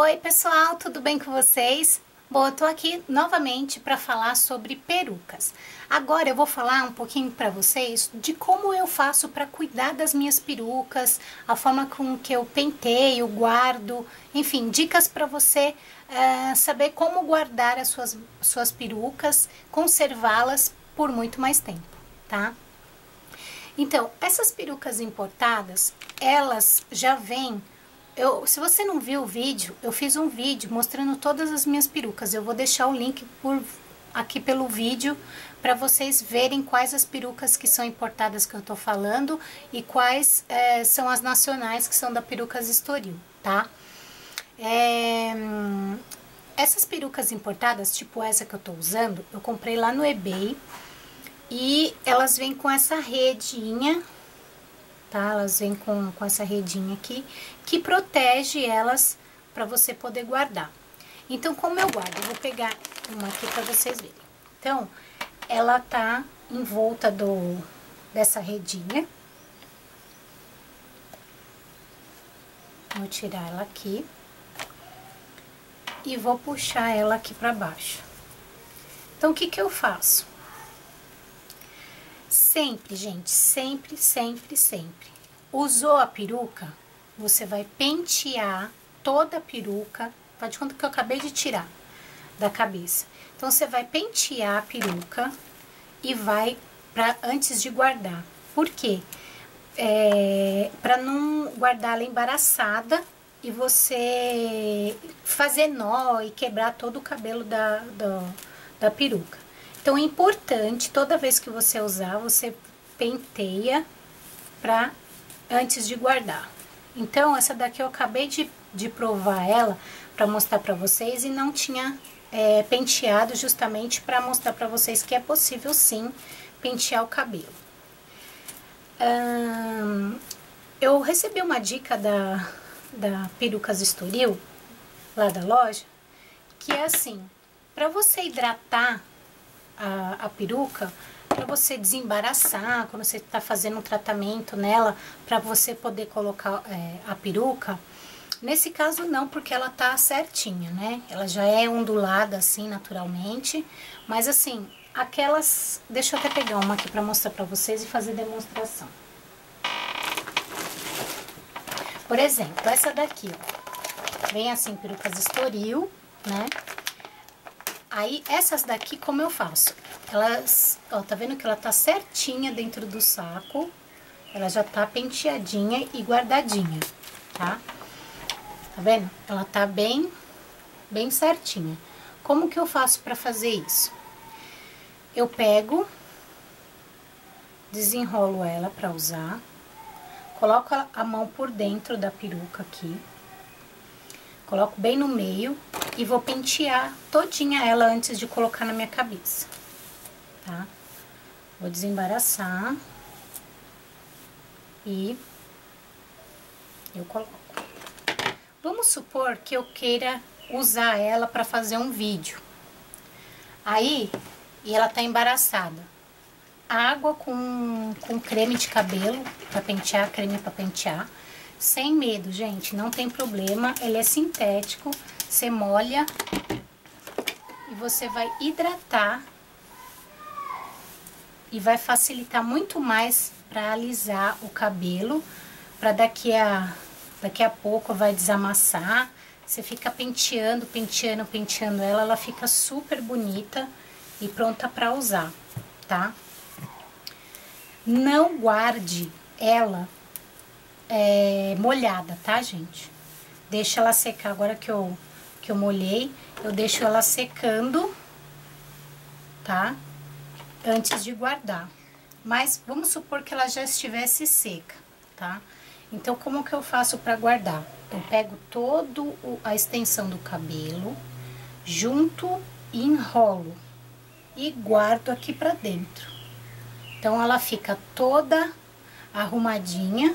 Oi pessoal, tudo bem com vocês? Bom, eu tô aqui novamente para falar sobre perucas. Agora eu vou falar um pouquinho para vocês de como eu faço para cuidar das minhas perucas, a forma com que eu penteio, guardo, enfim, dicas para você uh, saber como guardar as suas, suas perucas, conservá-las por muito mais tempo, tá? Então, essas perucas importadas, elas já vêm eu, se você não viu o vídeo, eu fiz um vídeo mostrando todas as minhas perucas. Eu vou deixar o link por aqui pelo vídeo para vocês verem quais as perucas que são importadas que eu tô falando e quais é, são as nacionais que são da Perucas Estoril, tá? É, essas perucas importadas, tipo essa que eu tô usando, eu comprei lá no eBay e elas vêm com essa redinha tá? Elas vêm com, com essa redinha aqui, que protege elas para você poder guardar. Então, como eu guardo? Eu vou pegar uma aqui para vocês verem. Então, ela tá em volta do, dessa redinha. Vou tirar ela aqui. E vou puxar ela aqui para baixo. Então, o que que eu faço? Sempre, gente, sempre, sempre, sempre. Usou a peruca, você vai pentear toda a peruca, faz de conta que eu acabei de tirar da cabeça. Então, você vai pentear a peruca e vai para antes de guardar. Por quê? É, para não guardar ela embaraçada e você fazer nó e quebrar todo o cabelo da, da, da peruca. Então, é importante, toda vez que você usar, você penteia pra, antes de guardar. Então, essa daqui eu acabei de, de provar ela para mostrar para vocês e não tinha é, penteado justamente para mostrar para vocês que é possível sim pentear o cabelo. Hum, eu recebi uma dica da, da Perucas Estoril, lá da loja, que é assim, para você hidratar a, a peruca para você desembaraçar, quando você está fazendo um tratamento nela, para você poder colocar é, a peruca. Nesse caso não, porque ela tá certinha, né? Ela já é ondulada assim naturalmente, mas assim, aquelas... Deixa eu até pegar uma aqui para mostrar para vocês e fazer demonstração. Por exemplo, essa daqui, ó. Vem assim, perucas estoril, né? Aí, essas daqui, como eu faço? Elas, ó, tá vendo que ela tá certinha dentro do saco? Ela já tá penteadinha e guardadinha, tá? Tá vendo? Ela tá bem, bem certinha. Como que eu faço pra fazer isso? Eu pego, desenrolo ela pra usar, coloco a mão por dentro da peruca aqui, coloco bem no meio e vou pentear todinha ela antes de colocar na minha cabeça, tá? Vou desembaraçar e eu coloco. Vamos supor que eu queira usar ela para fazer um vídeo. Aí, e ela tá embaraçada. Água com, com creme de cabelo para pentear, creme para pentear. Sem medo, gente, não tem problema, ele é sintético. Você molha e você vai hidratar e vai facilitar muito mais para alisar o cabelo, para daqui a daqui a pouco vai desamassar. Você fica penteando, penteando, penteando ela, ela fica super bonita e pronta para usar, tá? Não guarde ela é, molhada, tá, gente? Deixa ela secar agora que eu que eu molhei, eu deixo ela secando, tá? Antes de guardar. Mas vamos supor que ela já estivesse seca, tá? Então, como que eu faço para guardar? Eu pego todo a extensão do cabelo, junto e enrolo e guardo aqui pra dentro. Então, ela fica toda arrumadinha,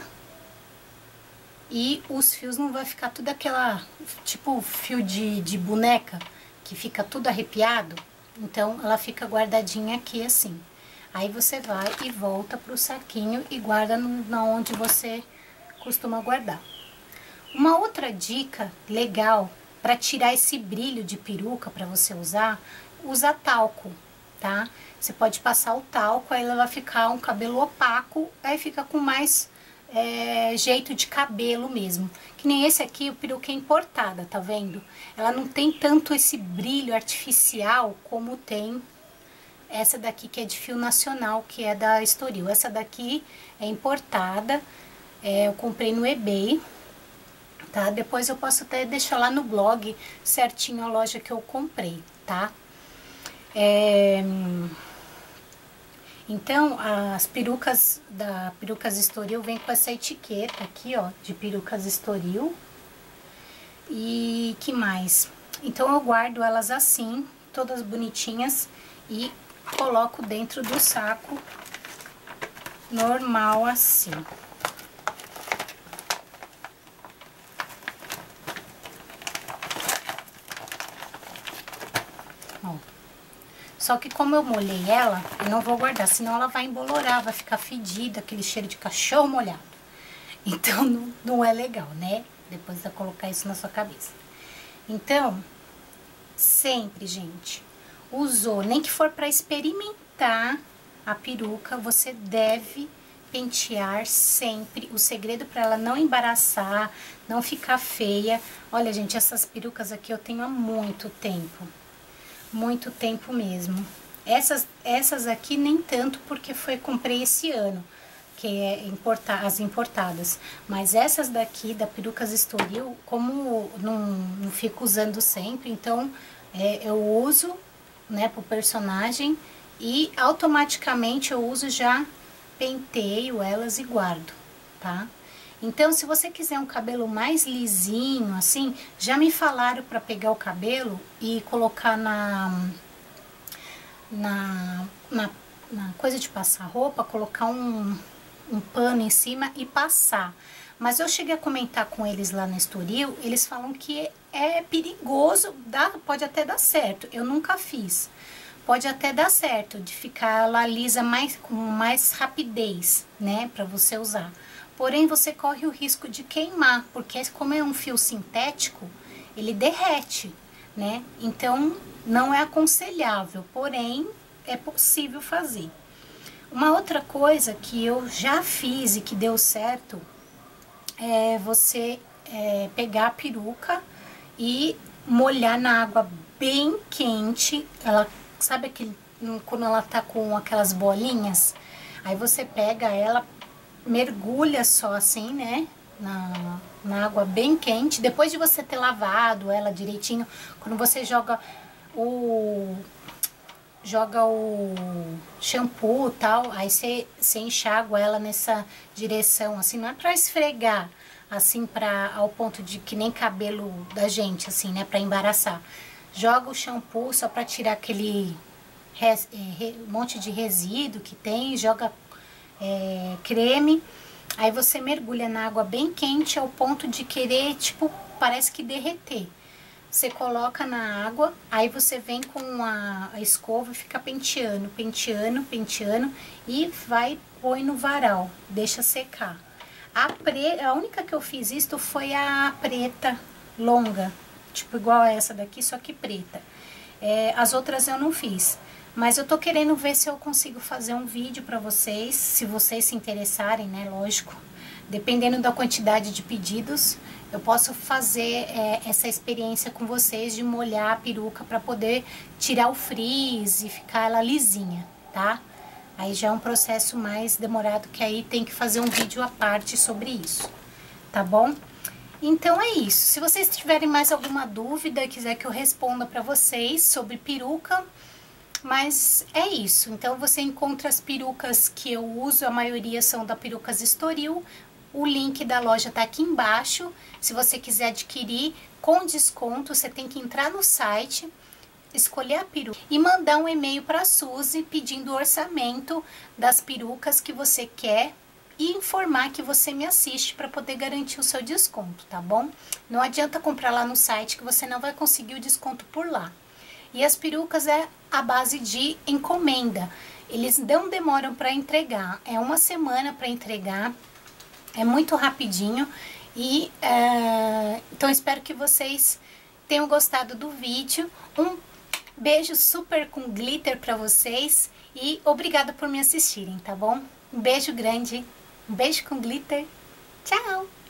e os fios não vai ficar tudo aquela, tipo fio de, de boneca, que fica tudo arrepiado. Então, ela fica guardadinha aqui assim. Aí você vai e volta pro saquinho e guarda no, na onde você costuma guardar. Uma outra dica legal para tirar esse brilho de peruca para você usar, usa talco, tá? Você pode passar o talco, aí ela vai ficar um cabelo opaco, aí fica com mais é, jeito de cabelo mesmo. Que nem esse aqui, o peruca é importada, tá vendo? Ela não tem tanto esse brilho artificial como tem essa daqui que é de fio nacional, que é da Estoril. Essa daqui é importada, é, eu comprei no eBay, tá? Depois eu posso até deixar lá no blog certinho a loja que eu comprei, tá? É... Então, as perucas da Perucas Estoril vem com essa etiqueta aqui, ó, de Perucas Estoril. E que mais? Então, eu guardo elas assim, todas bonitinhas, e coloco dentro do saco normal assim. Só que como eu molhei ela, eu não vou guardar, senão ela vai embolorar, vai ficar fedida, aquele cheiro de cachorro molhado. Então, não, não é legal, né? Depois de colocar isso na sua cabeça. Então, sempre, gente, usou, nem que for para experimentar a peruca, você deve pentear sempre. O segredo para ela não embaraçar, não ficar feia. Olha, gente, essas perucas aqui eu tenho há muito tempo muito tempo mesmo. Essas, essas aqui nem tanto porque foi comprei esse ano, que é importar, as importadas. Mas essas daqui da Perucas Estoril, como não, não fico usando sempre, então é, eu uso né, pro personagem e automaticamente eu uso já penteio elas e guardo, tá? Então, se você quiser um cabelo mais lisinho, assim, já me falaram para pegar o cabelo e colocar na, na, na, na coisa de passar roupa, colocar um, um pano em cima e passar. Mas eu cheguei a comentar com eles lá no Estoril, eles falam que é perigoso, dá, pode até dar certo. Eu nunca fiz. Pode até dar certo de ficar ela lisa mais, com mais rapidez, né, para você usar. Porém, você corre o risco de queimar, porque como é um fio sintético, ele derrete, né? Então, não é aconselhável, porém, é possível fazer. Uma outra coisa que eu já fiz e que deu certo é você é, pegar a peruca e molhar na água bem quente. Ela sabe aquele, quando ela tá com aquelas bolinhas? Aí você pega ela, mergulha só assim, né? Na, na água bem quente. Depois de você ter lavado ela direitinho, quando você joga o joga o shampoo tal, aí você, você enxágua ela nessa direção, assim, não é pra esfregar, assim, pra, ao ponto de que nem cabelo da gente, assim, né, pra embaraçar. Joga o shampoo só pra tirar aquele res, é, monte de resíduo que tem, joga é, creme. Aí você mergulha na água bem quente ao ponto de querer, tipo, parece que derreter. Você coloca na água, aí você vem com a, a escova e fica penteando, penteando, penteando e vai põe no varal, deixa secar. A, pre, a única que eu fiz isto foi a preta longa, tipo igual essa daqui, só que preta. É, as outras eu não fiz. Mas eu tô querendo ver se eu consigo fazer um vídeo para vocês, se vocês se interessarem, né, lógico. Dependendo da quantidade de pedidos, eu posso fazer é, essa experiência com vocês de molhar a peruca para poder tirar o frizz e ficar ela lisinha, tá? Aí já é um processo mais demorado que aí tem que fazer um vídeo à parte sobre isso, tá bom? Então é isso. Se vocês tiverem mais alguma dúvida, quiser que eu responda para vocês sobre peruca, mas é isso. Então você encontra as perucas que eu uso, a maioria são da Perucas Estoril. O link da loja tá aqui embaixo. Se você quiser adquirir com desconto, você tem que entrar no site, escolher a peruca e mandar um e-mail para a Suzy pedindo o orçamento das perucas que você quer e informar que você me assiste para poder garantir o seu desconto, tá bom? Não adianta comprar lá no site que você não vai conseguir o desconto por lá. E as perucas é a base de encomenda. Eles não demoram para entregar, é uma semana para entregar, é muito rapidinho. E é, então espero que vocês tenham gostado do vídeo. Um beijo super com glitter para vocês e obrigada por me assistirem, tá bom? Um beijo grande, um beijo com glitter. Tchau!